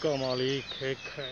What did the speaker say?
刚往里开开